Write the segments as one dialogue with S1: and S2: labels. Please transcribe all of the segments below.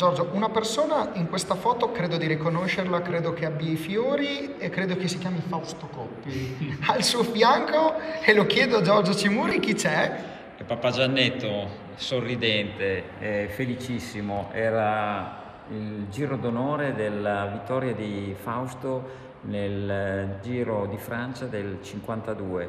S1: Giorgio, una persona in questa foto credo di riconoscerla, credo che abbia i fiori e credo che si chiami Fausto Coppi. Al suo fianco, e lo chiedo a Giorgio Cimuri, chi c'è?
S2: Il papà Giannetto, sorridente, eh, felicissimo, era il giro d'onore della vittoria di Fausto nel Giro di Francia del 52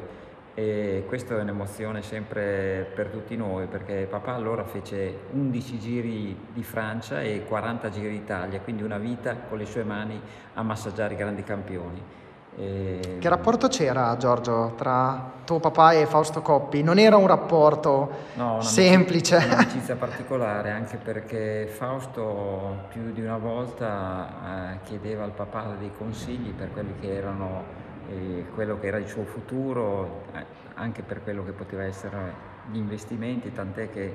S2: e questa è un'emozione sempre per tutti noi perché papà allora fece 11 giri di Francia e 40 giri d'Italia, quindi una vita con le sue mani a massaggiare i grandi campioni.
S1: E... Che rapporto c'era Giorgio tra tuo papà e Fausto Coppi? Non era un rapporto no, semplice?
S2: Un'amicizia particolare anche perché Fausto più di una volta eh, chiedeva al papà dei consigli per quelli che erano quello che era il suo futuro, eh, anche per quello che poteva essere gli investimenti, tant'è che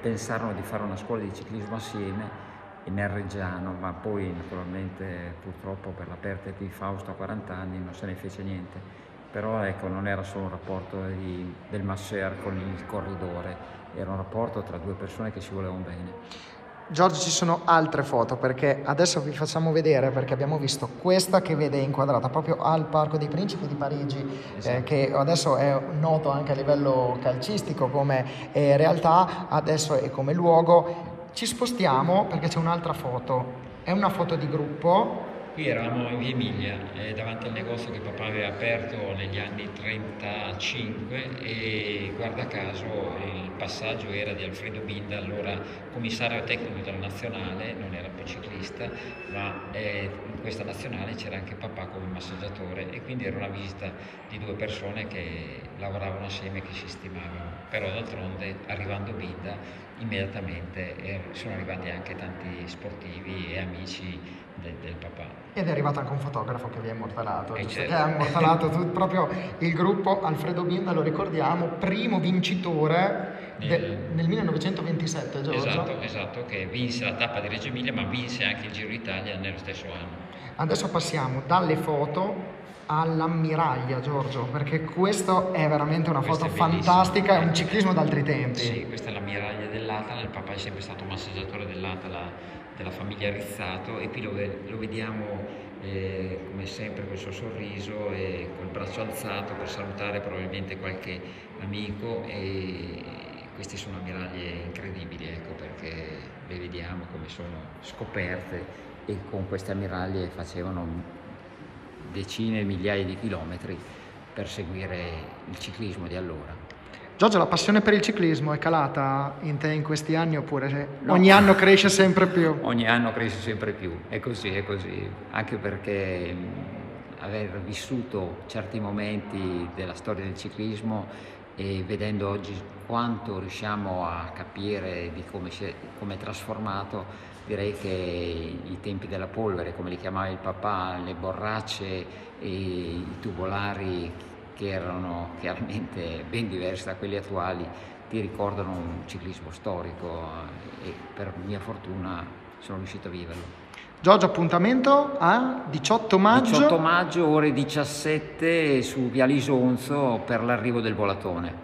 S2: pensarono di fare una scuola di ciclismo assieme in Reggiano, ma poi naturalmente purtroppo per la perdita di Fausto a 40 anni non se ne fece niente. Però ecco, non era solo un rapporto di, del masser con il corridore, era un rapporto tra due persone che si volevano bene.
S1: Giorgio ci sono altre foto perché adesso vi facciamo vedere perché abbiamo visto questa che vede inquadrata proprio al Parco dei Principi di Parigi esatto. eh, che adesso è noto anche a livello calcistico come eh, realtà, adesso è come luogo. Ci spostiamo perché c'è un'altra foto, è una foto di gruppo
S2: Qui eravamo in via Emilia, eh, davanti al negozio che papà aveva aperto negli anni 35 e guarda caso il passaggio era di Alfredo Binda, allora commissario tecnico della nazionale, non era più ciclista, ma eh, in questa nazionale c'era anche papà come massaggiatore e quindi era una visita di due persone che lavoravano assieme e che si stimavano. Però d'altronde arrivando Binda immediatamente eh, sono arrivati anche tanti sportivi e amici del, del, papà.
S1: Ed è arrivato anche un fotografo che vi ha immortalato, certo. che ha immortalato proprio il gruppo Alfredo Binda, lo ricordiamo, primo vincitore nel, nel 1927, Giorgio.
S2: Esatto, esatto, che vinse la tappa di Reggio Emilia, ma vinse anche il Giro d'Italia nello stesso anno.
S1: Adesso passiamo dalle foto all'ammiraglia Giorgio perché questa è veramente una questa foto è fantastica è un ciclismo d'altri tempi
S2: sì questa è l'ammiraglia dell'Atala il papà è sempre stato massaggiatore dell'Atala della famiglia Rizzato e qui lo, lo vediamo eh, come sempre col suo sorriso e col braccio alzato per salutare probabilmente qualche amico e queste sono ammiraglie incredibili ecco, perché le vediamo come sono scoperte e con queste ammiraglie facevano decine e migliaia di chilometri per seguire il ciclismo di allora.
S1: Giorgio, la passione per il ciclismo è calata in te in questi anni oppure no. ogni anno cresce sempre più?
S2: ogni anno cresce sempre più, è così, è così, anche perché aver vissuto certi momenti della storia del ciclismo e vedendo oggi quanto riusciamo a capire di come, è, come è trasformato, direi che i tempi della polvere, come li chiamava il papà, le borracce e i tubolari che erano chiaramente ben diversi da quelli attuali, ti ricordano un ciclismo storico eh, e per mia fortuna sono riuscito a viverlo.
S1: Giorgio, appuntamento a 18 maggio?
S2: 18 maggio, ore 17 su Via Lisonzo per l'arrivo del volatone.